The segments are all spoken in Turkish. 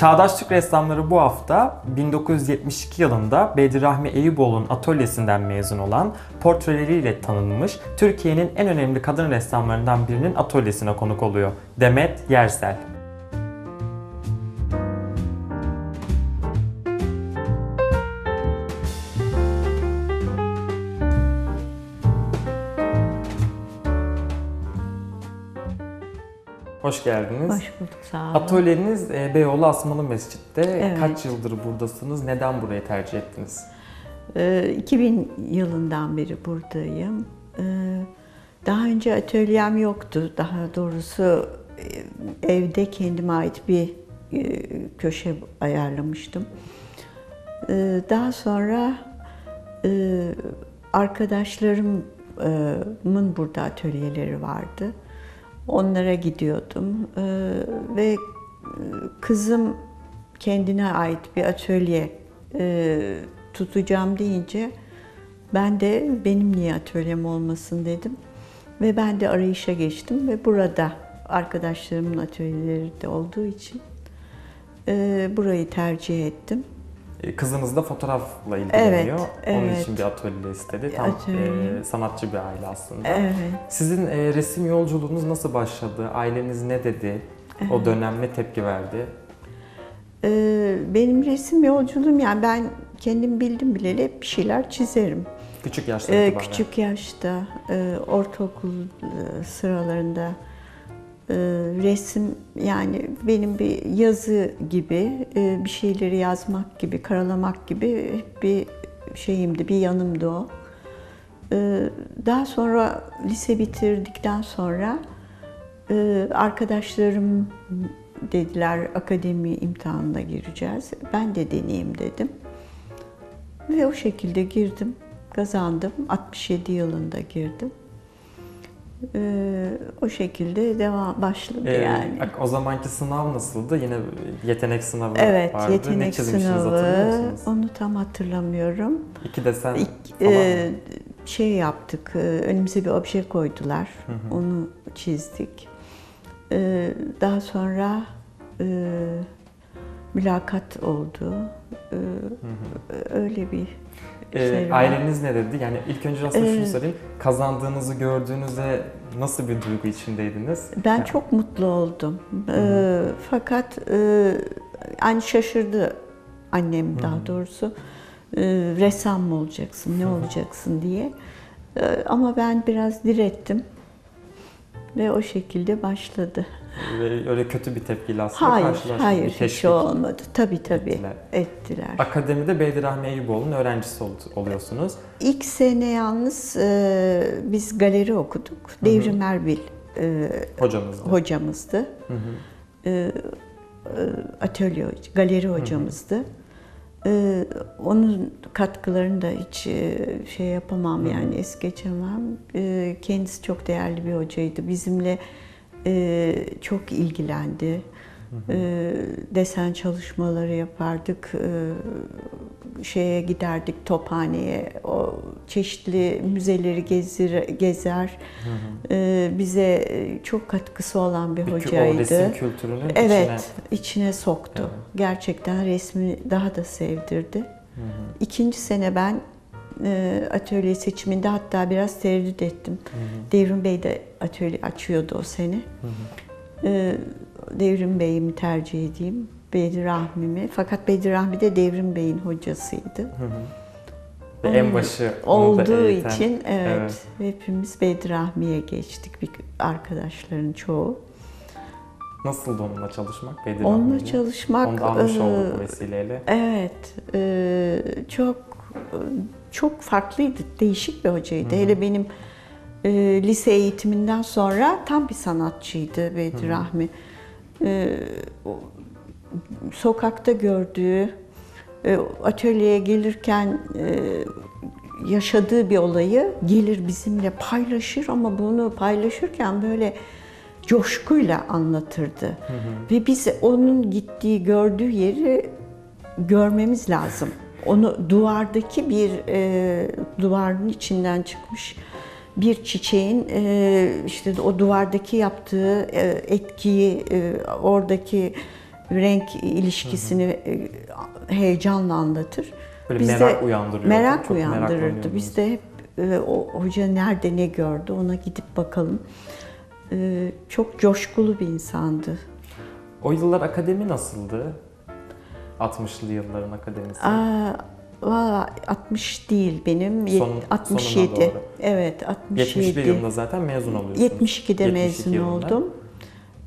Çağdaş Türk ressamları bu hafta 1972 yılında Bedirahmi Eyüboğlu'nun atölyesinden mezun olan portreleriyle tanınmış Türkiye'nin en önemli kadın ressamlarından birinin atölyesine konuk oluyor. Demet Yersel. Hoş geldiniz. Hoş bulduk, sağ olun. Atölyeniz e, Beyoğlu Asmalı Mescid'de. Evet. Kaç yıldır buradasınız? Neden burayı tercih ettiniz? Ee, 2000 yılından beri buradayım. Ee, Daha önce atölyem yoktu. Daha doğrusu e, evde kendime ait bir e, köşe ayarlamıştım. Ee, Daha sonra arkadaşlarımın burada atölyeleri vardı. Onlara gidiyordum. Ee, ve e, kızım kendine ait bir atölye e, tutacağım deyince ben de benim niye atölyem olmasın? dedim. Ve ben de arayışa geçtim ve burada arkadaşlarımın atölyeleri de olduğu için e, burayı tercih ettim. E, Kızınız da fotoğrafla ilgileniyor. Evet, Onun evet. için bir atölye istedi. Tam e, sanatçı bir aile aslında. Evet. Sizin e, resim yolculuğunuz nasıl başladı? Aileniz ne dedi? O dönem ne tepki verdi? Ee, benim resim yolculuğum yani ben kendim bildim bileli hep bir şeyler çizerim. Küçük yaşta Ee, küçük yaşta, e, ortaokul e, sıralarında resim yani benim bir yazı gibi, e, bir şeyleri yazmak gibi, karalamak gibi bir şeyimdi, bir yanımdı o. E, Daha sonra lise bitirdikten sonra e, arkadaşlarım dediler akademi imtihanına gireceğiz. Ben de deneyeyim dedim. Ve o şekilde girdim, kazandım. 67 yılında girdim. Ee, o şekilde devam başladı E, yani. O zamanki sınav nasıldı? Yine yetenek sınavı Evet, vardı. ne yetenek hatırlıyor sınavı. Onu tam hatırlamıyorum. İki desen İlk, falan e, şey yaptık, e, önümüze bir obje koydular. Onu çizdik. E, daha sonra e, mülakat oldu. E, öyle bir E, aileniz ne dedi? Yani ilk önce aslında şunu Ee, sorayım. Kazandığınızı gördüğünüzde nasıl bir duygu içindeydiniz? Ben Yani- çok mutlu oldum. E, fakat e, yani şaşırdı annem daha doğrusu. E, ressam mı olacaksın, ne olacaksın diye. E, ama ben biraz direttim. Ve o şekilde başladı. Öyle kötü bir tepkiyle aslında Hayır, karşılaştınız. hayır hiç olmadı. Tabii tabii ettiler. ettiler. Akademide Bedirahmi Eyüboğlu'nun öğrencisi ol- oluyorsunuz. İlk sene yalnız e, biz galeri okuduk. Devrim Erbil e, hocamızdı. Hı hı. E, e, atölye, galeri hocamızdı. E, onun katkılarını da hiç e, şey yapamam yani es geçemem. E, kendisi çok değerli bir hocaydı. Bizimle e, çok ilgilendi. E, desen çalışmaları yapardık. E, şeye giderdik Tophane'ye. O çeşitli müzeleri gezir, gezer. E, bize çok katkısı olan bir Peki hocaydı. o resim kültürünün Evet, içine... içine, soktu. Evet. Gerçekten resmi daha da sevdirdi. İkinci sene ben e, atölye seçiminde hatta biraz tereddüt ettim. Devrim Bey de atölye açıyordu o sene. E, Devrim Bey'i mi tercih edeyim, Bedir Rahmi mi? Fakat Bedir Rahmi de Devrim Bey'in hocasıydı. Ve en başı Olduğu için evet, Evet. hepimiz Bedir Rahmi'ye geçtik. Bir arkadaşların çoğu. Nasıldı onunla çalışmak? Bedir Onunla Rahmi'yle? çalışmak Onu da almış e, olduk vesileyle. Evet, e, çok çok farklıydı, değişik bir hocaydı. Hele benim e, lise eğitiminden sonra tam bir sanatçıydı Bedir Rahmi. E, o- sokakta gördüğü, e, atölyeye gelirken e, yaşadığı bir olayı gelir bizimle paylaşır ama bunu paylaşırken böyle coşkuyla anlatırdı. Ve biz onun gittiği, gördüğü yeri görmemiz lazım. Onu duvardaki bir e, duvarın içinden çıkmış bir çiçeğin e, işte o duvardaki yaptığı e, etkiyi, e, oradaki renk ilişkisini e, heyecanla anlatır. Böyle Bizde merak uyandırıyor. Merak Çok uyandırırdı. Biz de hep e, o hoca nerede ne gördü ona gidip bakalım. E, çok coşkulu bir insandı. O yıllar akademi nasıldı? 60'lı yılların akademisi. Aa, valla 60 değil benim. Son- sonuna 67. doğru. Evet 67. 71 yılında zaten mezun oluyorsunuz. 72'de 72 mezun yılında. oldum.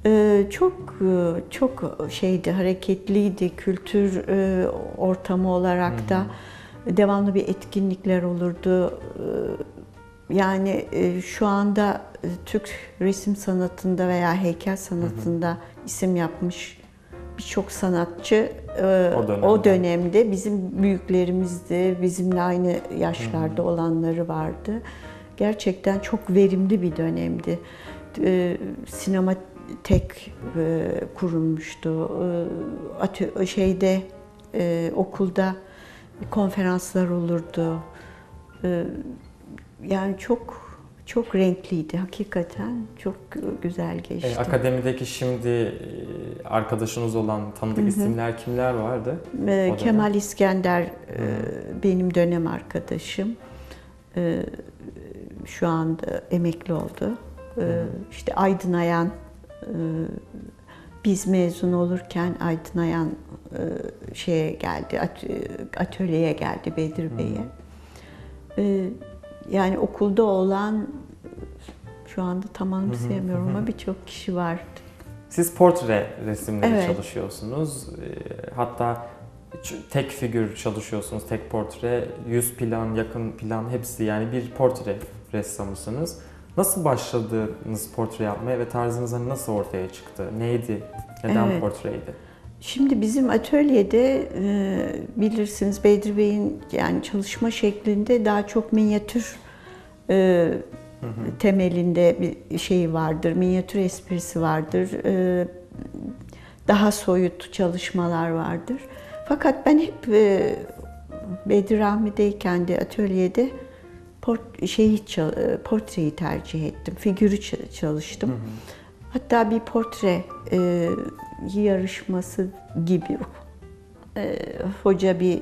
Ee, çok e, çok şeydi, hareketliydi. Kültür e, ortamı olarak da devamlı bir etkinlikler olurdu. Ee, Yani e, şu anda Türk resim sanatında veya heykel sanatında isim yapmış birçok sanatçı e, O dönemde. o dönemde bizim büyüklerimizdi, bizimle aynı yaşlarda olanları vardı. Gerçekten çok verimli bir dönemdi. E, Sinema tek e, kurulmuştu. Şeyde okulda konferanslar olurdu. Yani çok çok renkliydi hakikaten. Çok güzel geçti. E, akademideki şimdi e, arkadaşınız olan tanıdık isimler kimler vardı? Dönem. Kemal İskender e, benim dönem arkadaşım. Ee, Şu anda emekli oldu. Ee, İşte Aydın Ayan, e, biz mezun olurken Aydın Ayan e, şeye geldi, at- atölyeye geldi Bedir Bey'e. Ee, Yani okulda olan şu anda tam anımsayamıyorum ama birçok kişi vardı. Siz portre resimleri Evet. çalışıyorsunuz. E, Hatta tek figür çalışıyorsunuz, tek portre, yüz plan, yakın plan hepsi yani bir portre ressamısınız. Nasıl başladınız portre yapmaya ve tarzınız hani nasıl ortaya çıktı? Neydi? Neden Evet. portreydi? Şimdi bizim atölyede e, bilirsiniz Bedri Bey'in yani çalışma şeklinde daha çok minyatür e, temelinde bir şey vardır. Minyatür esprisi vardır. E, daha soyut çalışmalar vardır. Fakat ben hep e, Bedri Rahmi'deyken de atölyede port, şeyi, portreyi tercih ettim. Figürü çalıştım. Hatta bir portre e, yarışması gibi e, hoca bir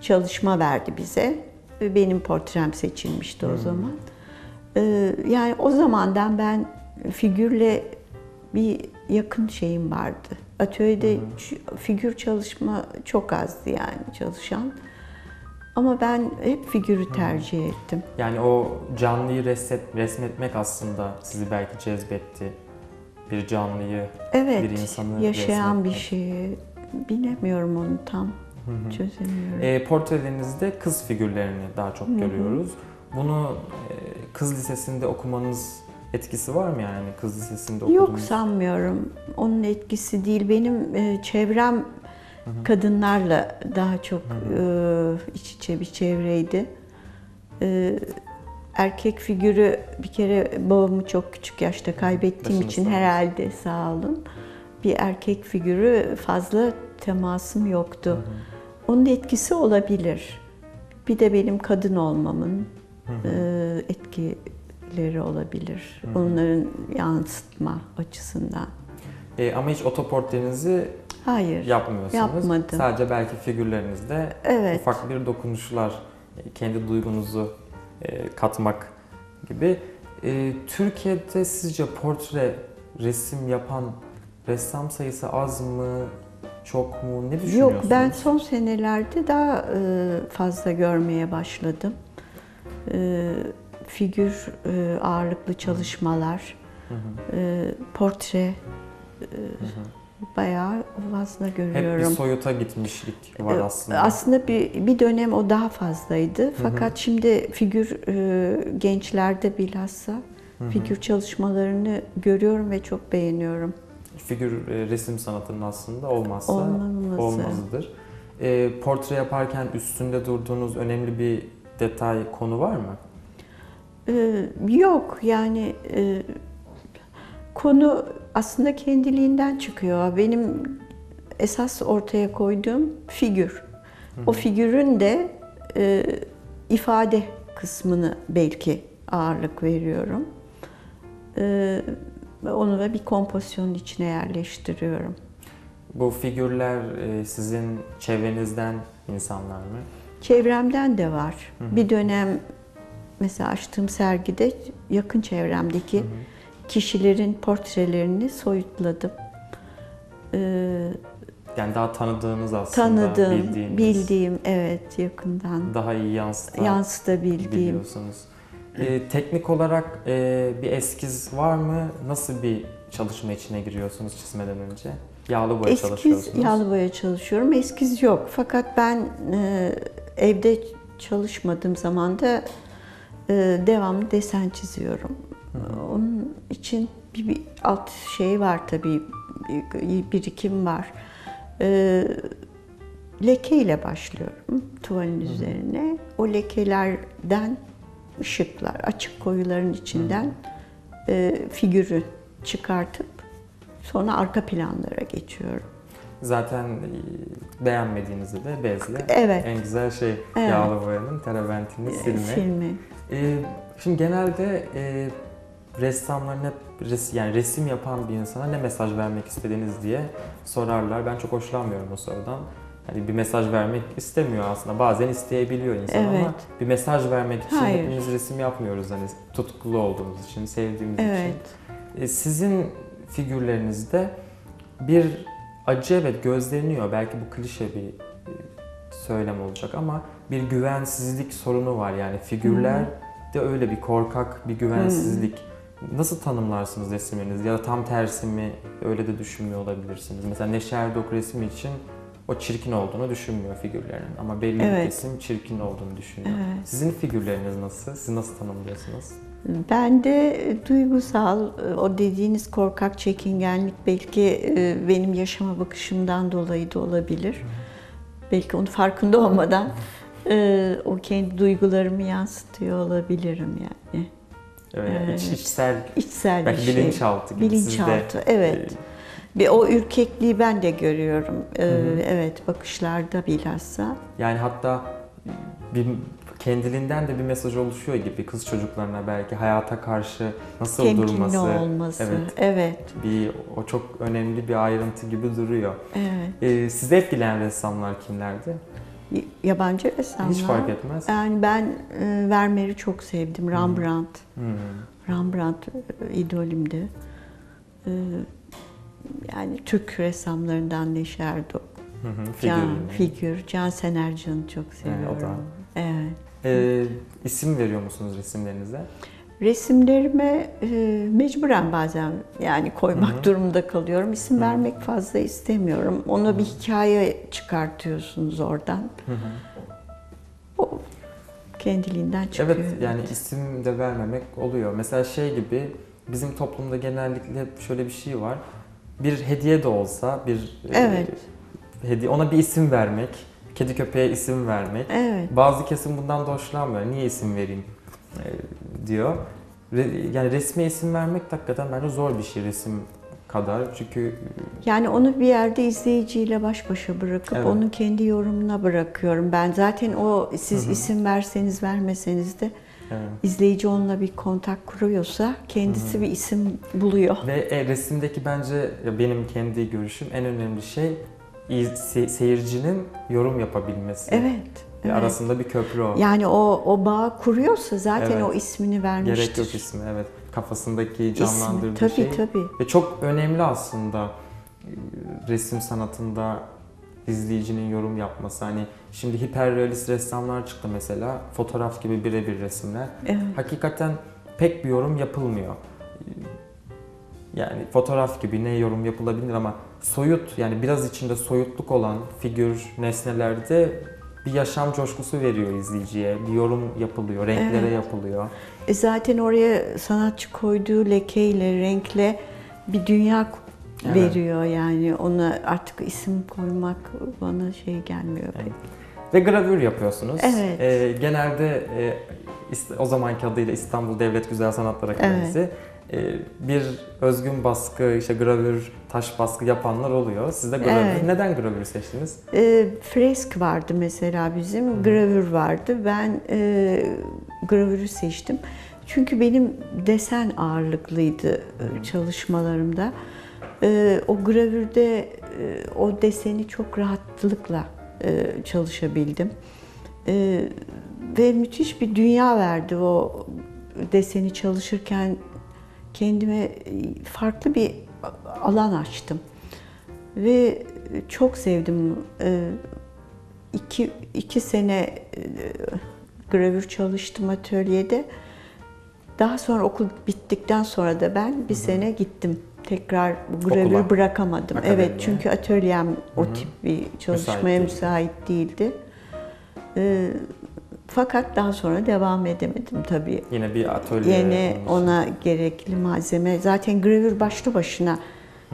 çalışma verdi bize. Ve Benim portrem seçilmişti o zaman. E, yani o zamandan ben figürle bir yakın şeyim vardı. Atölyede ç- figür çalışma çok azdı yani çalışan. Ama ben hep figürü tercih ettim. Yani o canlıyı resmet, resmetmek aslında sizi belki cezbetti. Bir canlıyı, Evet, bir insanı yaşayan bir şeyi bilemiyorum onu tam çözemiyorum. E, portrelerinizde kız figürlerini daha çok görüyoruz. Bunu e, kız lisesinde okumanız etkisi var mı yani kız lisesinde okudunuz? Yok sanmıyorum. Onun etkisi değil. Benim e, çevrem kadınlarla daha çok e, iç içe bir çevreydi. E, erkek figürü bir kere babamı çok küçük yaşta kaybettiğim Başınız için herhalde sağ olun. Bir erkek figürü fazla temasım yoktu. Onun etkisi olabilir. Bir de benim kadın olmamın e, etkileri olabilir. Onların yansıtma açısından. E, ama hiç otoportrenizi Hayır. yapmıyorsunuz. Yapmadım. Sadece belki figürlerinizde Evet. ufak bir dokunuşlar, e, kendi duygunuzu katmak gibi. E, Türkiye'de sizce portre resim yapan ressam sayısı az mı, çok mu? Ne düşünüyorsunuz? Yok ben son senelerde daha e, fazla görmeye başladım. E, Figür e, ağırlıklı çalışmalar, e, portre e, bayağı fazla Hep görüyorum. bir soyuta gitmişlik var E, aslında. Aslında bir, bir dönem o daha fazlaydı. Fakat şimdi figür e, gençlerde bilhassa figür çalışmalarını görüyorum ve çok beğeniyorum. Figür e, resim sanatının aslında olmazsa Olmaması. olmazıdır. E, portre yaparken üstünde durduğunuz önemli bir detay konu var mı? Ee, yok yani e, konu aslında kendiliğinden çıkıyor. Benim esas ortaya koyduğum figür. O figürün de e, ifade kısmını belki ağırlık veriyorum. E, onu da bir kompozisyonun içine yerleştiriyorum. Bu figürler e, sizin çevrenizden insanlar mı? Çevremden de var. Hı hı. Bir dönem mesela açtığım sergide yakın çevremdeki Hı hı. Kişilerin portrelerini soyutladım. Ee, Yani daha tanıdığınız aslında, tanıdığım, bildiğiniz, bildiğim, evet yakından daha iyi yansıtan yansıtabildiğim. biliyorsunuz. E, teknik olarak e, bir eskiz var mı? Nasıl bir çalışma içine giriyorsunuz çizmeden önce? Yağlı boya Eskiz, çalışıyorsunuz. yağlı boya çalışıyorum. Eskiz yok. Fakat ben e, evde çalışmadığım zaman da e, devamlı desen çiziyorum. Onun için bir, bir alt şey var tabii, bir birikim var. E, leke ile başlıyorum tuvalin üzerine. O lekelerden ışıklar, açık koyuların içinden e, figürü çıkartıp sonra arka planlara geçiyorum. Zaten beğenmediğinizde de bezle Evet. en güzel şey Evet. yağlı boyanın teraventini silmek. Filmi. Ee, şimdi genelde e, ressamların hep res, yani resim yapan bir insana ne mesaj vermek istediğiniz diye sorarlar. Ben çok hoşlanmıyorum o sorudan. Hani bir mesaj vermek istemiyor aslında. Bazen isteyebiliyor insan ama Evet. bir mesaj vermek için Hayır. hepimiz resim yapmıyoruz hani tutkulu olduğumuz için, sevdiğimiz Evet. için. E, sizin figürlerinizde bir acı evet gözleniyor. Belki bu klişe bir e, söylem olacak ama bir güvensizlik sorunu var yani figürler de öyle bir korkak bir güvensizlik. Nasıl tanımlarsınız resimlerinizi ya da tam tersi mi öyle de düşünmüyor olabilirsiniz. Mesela Neşe Erdok resmi için o çirkin olduğunu düşünmüyor figürlerin ama belli bir Evet. kesim çirkin olduğunu düşünüyor. Evet. Sizin figürleriniz nasıl? Siz nasıl tanımlıyorsunuz? Ben de duygusal, o dediğiniz korkak çekingenlik belki e, benim yaşama bakışımdan dolayı da olabilir. Belki onun farkında olmadan e, o kendi duygularımı yansıtıyor olabilirim yani. Öyle iç, içsel İçsel belki bir şey. bilinçaltı gibi sizde. Bilinçaltı, evet. Bir o ürkekliği ben de görüyorum. E, hı. evet, bakışlarda bilhassa. Yani hatta bir kendiliğinden de bir mesaj oluşuyor gibi kız çocuklarına belki hayata karşı nasıl Temkinli durması. olması. Evet. evet. Bir o çok önemli bir ayrıntı gibi duruyor. evet. Ee, sizi etkileyen ressamlar kimlerdi? Yabancı ressamlar. Hiç fark etmez. Yani ben e, Vermeer'i çok sevdim. Rembrandt. Hmm. Rembrandt e, idolümdü. E, yani Türk ressamlarından Neşe Erdok, Hı hı, Can. Figür, Can Senercan'ı çok seviyorum. o da. Evet. Ee, isim veriyor musunuz resimlerinize? Resimlerime e, mecburen bazen yani koymak Hı hı. durumunda kalıyorum. İsim vermek fazla istemiyorum. Ona bir hikaye çıkartıyorsunuz oradan. Hı hı. O kendiliğinden çıkıyor. Evet yani isim de vermemek oluyor. Mesela şey gibi bizim toplumda genellikle şöyle bir şey var. Bir hediye de olsa bir e, Evet. hediye ona bir isim vermek, kedi köpeğe isim vermek. Evet. Bazı kesim bundan da hoşlanmıyor. Niye isim vereyim e, diyor. Re- yani resme isim vermek hakikaten bence zor bir şey resim kadar. Çünkü Yani onu bir yerde izleyiciyle baş başa bırakıp Evet. onun kendi yorumuna bırakıyorum. Ben zaten o siz Hı hı. isim verseniz vermeseniz de e, izleyici onunla bir kontak kuruyorsa kendisi bir isim buluyor. ve e, resimdeki bence benim kendi görüşüm en önemli şey seyircinin yorum yapabilmesi. Evet. Ve evet. Arasında bir köprü o. Yani o o bağ kuruyorsa zaten Evet. o ismini vermiştir. Gerek yok ismi evet. Kafasındaki İsmi. canlandırdığı Tabii şey. tabii. Ve çok önemli aslında e, resim sanatında izleyicinin yorum yapması. Hani şimdi hiperrealist ressamlar çıktı mesela. Fotoğraf gibi birebir resimler. Evet. Hakikaten pek bir yorum yapılmıyor. Yani fotoğraf gibi ne yorum yapılabilir ama soyut yani biraz içinde soyutluk olan figür, nesnelerde bir yaşam coşkusu veriyor izleyiciye. Bir yorum yapılıyor, renklere Evet. yapılıyor. E zaten oraya sanatçı koyduğu lekeyle, renkle bir dünya Evet. veriyor yani. Ona artık isim koymak bana şey gelmiyor pek. Evet. Ve gravür yapıyorsunuz. Evet. Ee, genelde e, o zamanki adıyla İstanbul Devlet Güzel Sanatlar Akademisi e, bir özgün baskı, işte gravür, taş baskı yapanlar oluyor. Siz de gravür. Evet. Neden gravür seçtiniz? E, fresk vardı mesela bizim, gravür vardı. Ben e, gravürü seçtim. Çünkü benim desen ağırlıklıydı e, çalışmalarımda. E, o gravürde e, o deseni çok rahatlıkla e, çalışabildim. E, ve müthiş bir dünya verdi o deseni çalışırken kendime farklı bir alan açtım. Ve çok sevdim. E, iki, iki sene e, gravür çalıştım atölyede. Daha sonra okul bittikten sonra da ben bir sene gittim. Tekrar gravür Okula. bırakamadım. Akademiye. Evet çünkü atölyem o tip bir çalışmaya Müsait müsait, değildi. Ee, fakat daha sonra devam edemedim tabii. Yine bir atölye. Yine ona gerekli malzeme. Zaten gravür başlı başına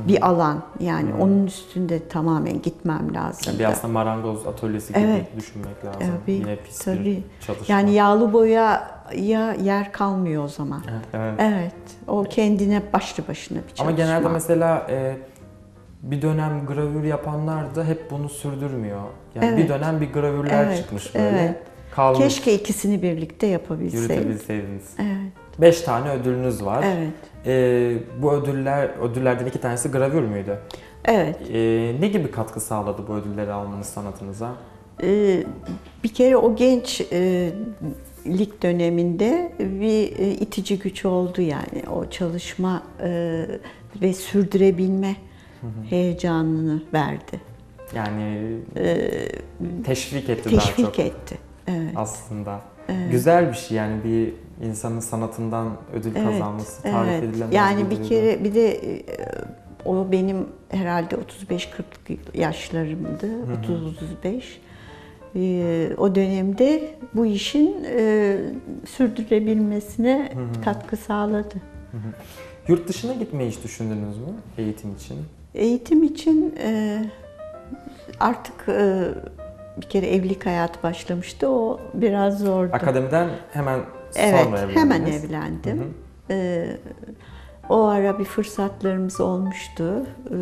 bir alan. Yani onun üstünde tamamen gitmem lazım. Yani bir aslında marangoz atölyesi gibi Evet. düşünmek lazım. Tabii, Yine pis tabii. bir çalışma. Yani yağlı boya ya yer kalmıyor o zaman. Evet. Evet. O kendine başlı başına bir çalışma. Ama genelde mesela e, bir dönem gravür yapanlar da hep bunu sürdürmüyor. Yani bir Evet. dönem bir gravürler Evet, çıkmış böyle. evet. Kalmış. Keşke ikisini birlikte yapabilseydim. yürütebilseydiniz. Evet. Beş tane ödülünüz var. Evet. E, bu ödüller, ödüllerden iki tanesi gravür müydü? Evet. E, ne gibi katkı sağladı bu ödülleri almanız sanatınıza? Ee, bir kere o genç e, lig döneminde bir e, itici güç oldu yani o çalışma e, ve sürdürebilme heyecanını verdi. Yani teşvik etti daha çok. Ee, Teşvik etti. Evet. aslında. Güzel bir şey yani bir insanın sanatından ödül kazanması tarif evet. edilemez Yani bir kere bir de e, o benim herhalde 35-40 yaşlarımdı. 30-35. E, o dönemde bu işin e, sürdürebilmesine katkı sağladı. Yurt dışına gitmeyi hiç düşündünüz mü eğitim için? Eğitim için e, artık e, bir kere evlilik hayatı başlamıştı. O biraz zordu. Akademiden hemen Evet, sonra evlendiniz. hemen evlendim. Ee, o ara bir fırsatlarımız olmuştu ee,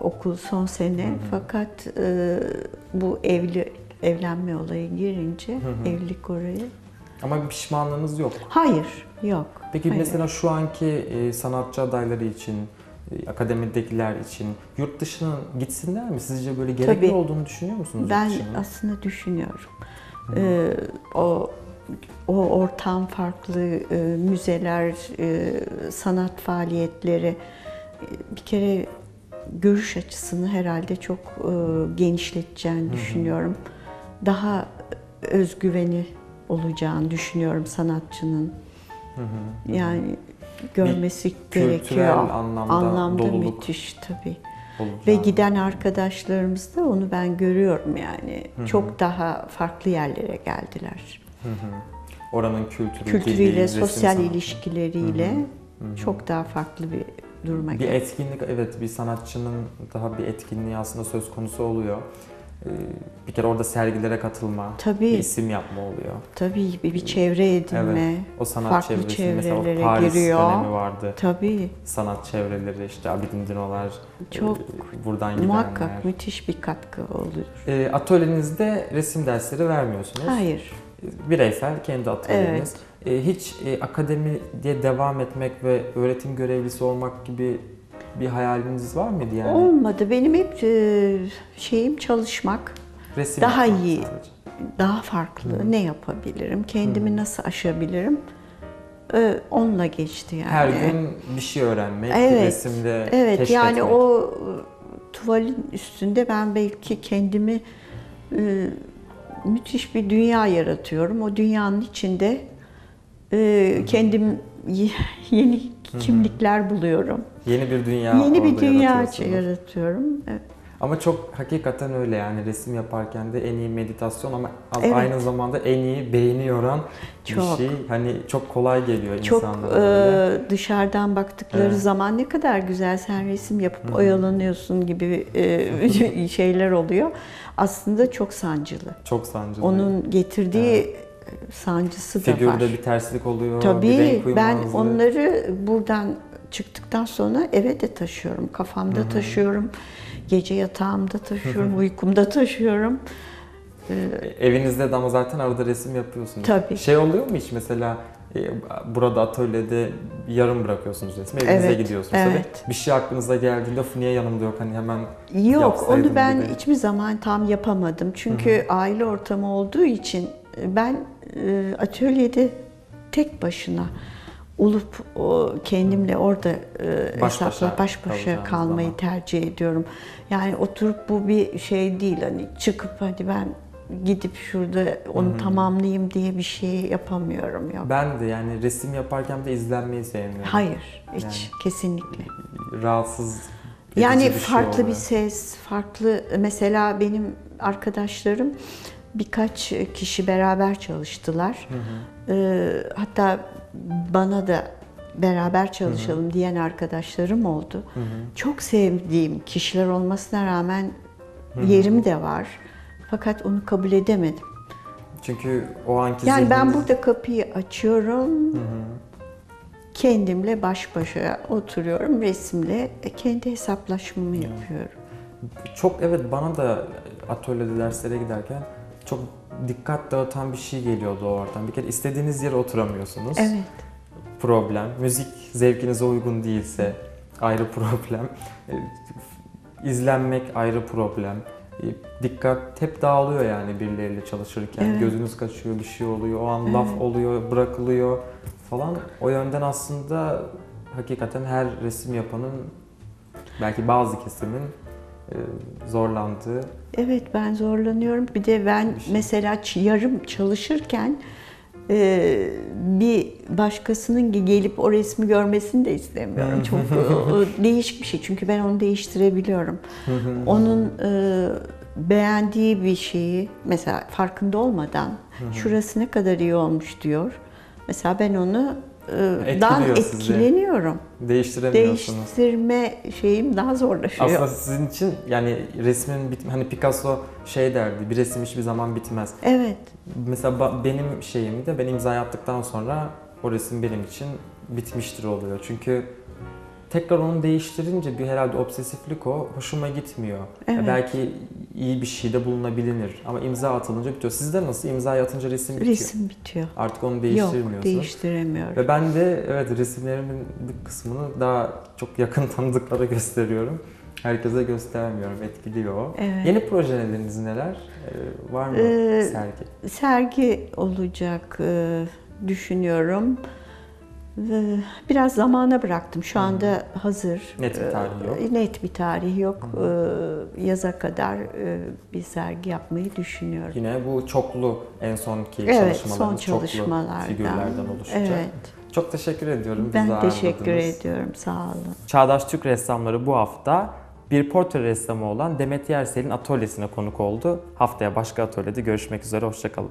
okul son sene. Fakat e, bu evli evlenme olayı girince evlilik oraya. Ama bir pişmanlığınız yok. Hayır, yok. Peki Hayır. mesela şu anki e, sanatçı adayları için, akademidekiler için yurt dışına gitsinler mi? Sizce böyle gerekli Tabii. olduğunu düşünüyor musunuz ben aslında düşünüyorum. Ee, o o ortam farklı, e, müzeler, e, sanat faaliyetleri e, bir kere görüş açısını herhalde çok e, genişleteceğini düşünüyorum. Daha özgüveni olacağını düşünüyorum sanatçının. Yani görmesi kültürel gerekiyor. anlamda doluluk. müthiş tabii. olacağını. Ve giden arkadaşlarımız da onu ben görüyorum yani. Çok daha farklı yerlere geldiler. Oranın kültürü, Kültürüyle, sosyal sanatı. ilişkileriyle çok daha farklı bir duruma Bir geldi. etkinlik, evet bir sanatçının daha bir etkinliği aslında söz konusu oluyor. Ee, Bir kere orada sergilere katılma, Tabii. bir isim yapma oluyor. Tabii bir, bir çevre edinme, Evet, o sanat farklı çevresi mesela çevrelere Paris giriyor. dönemi vardı. Tabii Sanat çevreleri işte Abidin Dinolar, Çok e, buradan gidenler. muhakkak müthiş bir katkı oluyor. E, atölyenizde resim dersleri vermiyorsunuz. Hayır, Bireysel kendi atölyeniz. E, hiç e, akademi diye devam etmek ve öğretim görevlisi olmak gibi bir hayaliniz var mıydı yani? olmadı. Benim hep e, şeyim çalışmak. Resim Daha iyi. sadece. daha farklı ne yapabilirim, kendimi nasıl aşabilirim onunla geçti yani. Her gün bir şey öğrenmek, Evet, resimde Evet keşfetmek. yani o e, tuvalin üstünde ben belki kendimi e, müthiş bir dünya yaratıyorum. O dünyanın içinde e, kendim y- yeni kimlikler buluyorum. Yeni bir dünya yeni bir dünya yaratıyorum. Evet. Ama çok hakikaten öyle yani resim yaparken de en iyi meditasyon ama Evet. aynı zamanda en iyi beyni yoran Çok. bir şey. Hani çok kolay geliyor Çok insanlara. böyle. e, dışarıdan baktıkları Evet. zaman ne kadar güzel sen resim yapıp oyalanıyorsun gibi e, şeyler oluyor. Aslında çok sancılı. Çok sancılı. Onun getirdiği sancısı da var. Figürde bir terslik oluyor, bir Tabii renk ben onları buradan çıktıktan sonra eve de taşıyorum. Kafamda taşıyorum. Gece yatağımda taşıyorum, uykumda taşıyorum. Ee, Evinizde de ama zaten arada resim yapıyorsunuz. Tabii. Şey oluyor mu hiç mesela e, burada atölyede yarım bırakıyorsunuz resmi evinize Evet, gidiyorsunuz. evet. Tabii bir şey aklınıza geldiğinde "Of, niye yanımda yok hani hemen Yok, onu ben gibi. hiçbir zaman tam yapamadım. Çünkü aile ortamı olduğu için e, ben e, atölyede tek başına olup o kendimle orada e, Baş hesapla başa baş başa kalmayı zaman. tercih ediyorum. Yani oturup bu bir şey değil hani çıkıp hadi ben gidip şurada onu tamamlayayım diye bir şey yapamıyorum yok. ben de yani resim yaparken de izlenmeyi sevmiyorum. Hayır, hiç Yani. kesinlikle. Rahatsız Yani bir şey farklı bir oluyor. ses, farklı mesela benim arkadaşlarım birkaç kişi beraber çalıştılar. Ee, hatta bana da beraber çalışalım diyen arkadaşlarım oldu. Çok sevdiğim kişiler olmasına rağmen yerim de var. Fakat onu kabul edemedim. Çünkü o anki Yani ben zihniniz- burada kapıyı açıyorum. Kendimle baş başa oturuyorum resimle kendi hesaplaşmamı yapıyorum. Çok evet bana da atölyede derslere giderken çok dikkat dağıtan bir şey geliyordu o ortam. Bir kere istediğiniz yere oturamıyorsunuz. Evet. Problem. Müzik zevkinize uygun değilse ayrı problem. E, İzlenmek ayrı problem. E, Dikkat hep dağılıyor yani birileriyle çalışırken. Evet. Gözünüz kaçıyor, bir şey oluyor. O an laf oluyor, bırakılıyor falan. O yönden aslında hakikaten her resim yapanın belki bazı kesimin zorlandığı Evet ben zorlanıyorum. Bir de ben mesela ç- yarım çalışırken e, bir başkasının ge- gelip o resmi görmesini de istemiyorum. Çok e, değişik bir şey çünkü ben onu değiştirebiliyorum. Onun e, beğendiği bir şeyi mesela farkında olmadan şurası ne kadar iyi olmuş diyor. Mesela ben onu e, dan etkileniyorum. değiştiremiyorsunuz. Değiştirme şeyim daha zorlaşıyor. Aslında sizin için yani resmin bitme hani Picasso şey derdi bir resim hiçbir zaman bitmez. Evet. Mesela benim şeyim de ben imza attıktan sonra o resim benim için bitmiştir oluyor. Çünkü tekrar onu değiştirince bir herhalde obsesiflik o hoşuma gitmiyor. Evet. belki iyi bir şey de bulunabilir ama imza atılınca bitiyor. Sizde nasıl imza atınca resim bitiyor? Resim bitiyor. Artık onu Yok değiştirmiyorsunuz. değiştiremiyorum. Ve ben de evet resimlerimin bir kısmını daha çok yakın tanıdıklara gösteriyorum. Herkese göstermiyorum, etkiliyor. Evet. Yeni projeleriniz neler? Ee, var mı Ee, sergi? Sergi olacak e, düşünüyorum. Biraz zamana bıraktım. Şu anda hazır. Net bir tarihi yok. E, Net bir tarih yok. E, Yaza kadar e, bir sergi yapmayı düşünüyorum. Yine bu çoklu en sonki Evet, son çalışmalardan. çoklu figürlerden oluşacak. Evet. Çok teşekkür ediyorum. bizi Ben teşekkür ediyorum. Sağ olun. Çağdaş Türk ressamları bu hafta bir portre ressamı olan Demet Yersel'in atölyesine konuk oldu. Haftaya başka atölyede görüşmek üzere. Hoşçakalın.